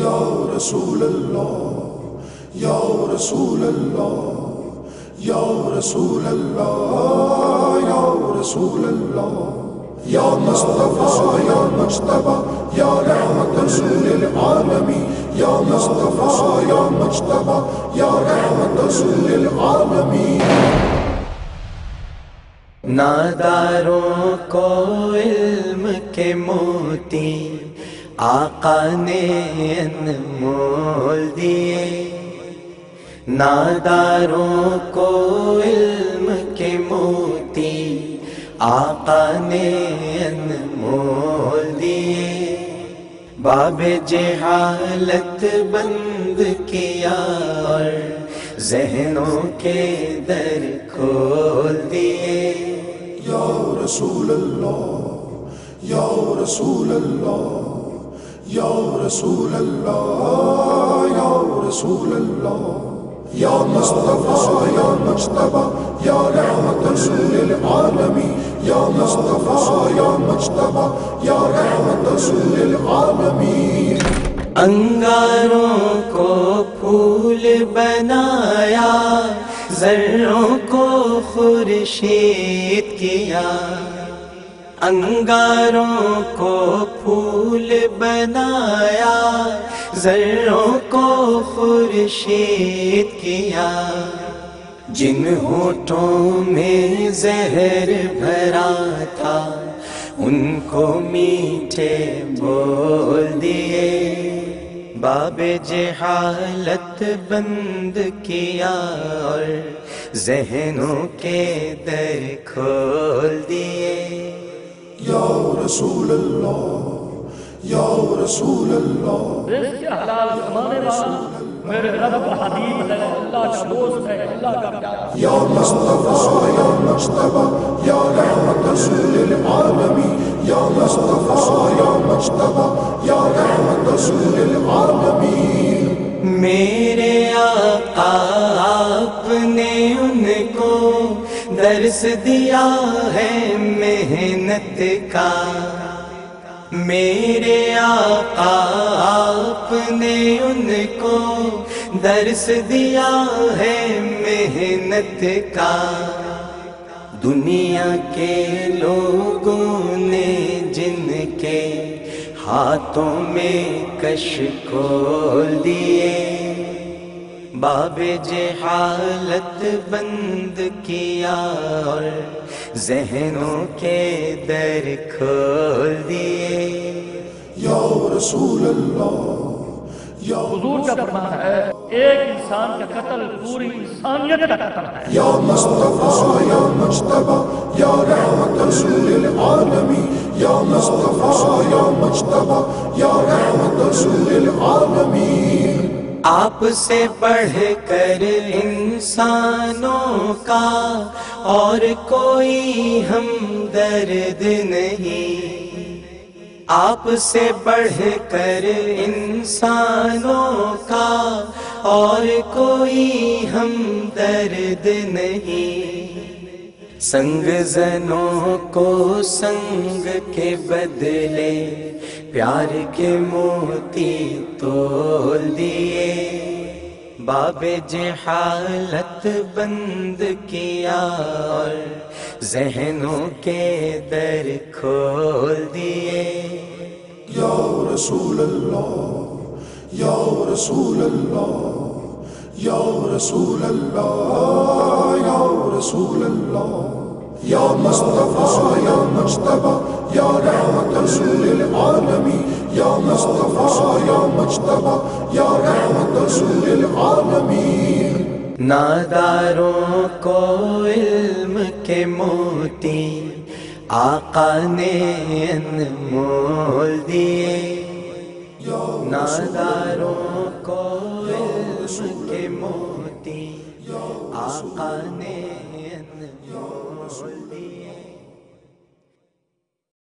या रसूल अल्लाह या रसूल अल्लाह या रसूल अल्लाह या रसूल अल्लाह या मुस्तफ़ा या मुस्तफ़ा या रहमत रसूल आलमी या मुस्तफ़ा या मुस्तफ़ा आलमी नादारों को इल्म के मोती आका ने मोल दिए। नादारों को इल्म के मोती आका ने मोल दिए। बाबे जहालत बंद किया और जहनों के दर खोल दिए। यो रसूल अल्लाह यो रसूल अल्लाह या रसूल अल्लाह या रसूल आलमी या मुस्तफ़ा या मुस्तफ़ा या आलमी अंगारों को फूल बनाया, जर्रों को खुर्शीद किया। अंगारों को फूल बनाया, जर्रों को खुर्शीद किया। जिन होठों में जहर भरा था, उनको मीठे बोल दिए। बाबे जहालत बंद किया और जहनों के दर खोल दिए। रसूल अल्लाह या रसूल अल्लाह हलाल कमाने वाला मेरे रब का हबीब है अल्लाह का दोस्त है अल्लाह का प्यारा या मुस्तफ़ा या मुस्तफ़ा या रहमत रसूल आलमी या मुस्तफ़ा या मुस्तफ़ा या रहमत रसूल आलमी मेरे आका आपने उनको दर्श दिया है मेहनत का। मेरे आका आपने उनको दर्श दिया है मेहनत का। दुनिया के लोगों ने जिनके हाथों में कश खोल दिए बाबे जे हालत बंद किया और जहनों के दर खोल दिए। है एक इंसान का कत्ल पूरी इंसानियत का कत्ल है। या मुस्तफ़ा या मुजतबा या रहमत रसूल आलमी। या मुस्तफ़ा या मुजतबा या रहमत रसूल आलमी। आपसे बढ़कर इंसानों का और कोई हम दर्द नहीं आपसे बढ़कर इंसानों का और कोई हम दर्द नहीं। संग जनों को संग के बदले, प्यार के मोती तोल दिए। बाबे जे हालत बंद किया और जहनों के दर खोल दिए। रसूल अल्लाह या रसूल अल्लाह रसूल अल्लाह रसूल अल्लाह या मुस्तफ़ा या मुज्तबा या रहमत रसूल आलमी या मुस्तफ़ा या मुज्तबा या रहमत रसूल आलमी नादारों को इल्म के मोती आका ने अनमोल दिए। नादारों को इल्म के मोती आका ने अनमोल दिए